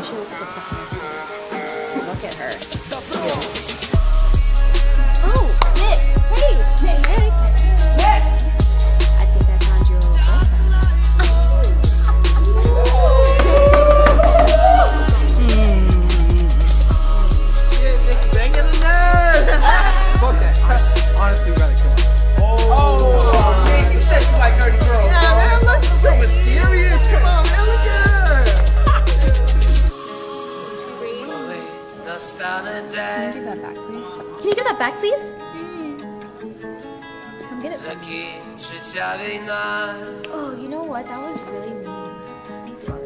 Look at her. Can you do that back, please? Can you give that back, please? Get it. Oh, you know what? That was really mean. I'm sorry.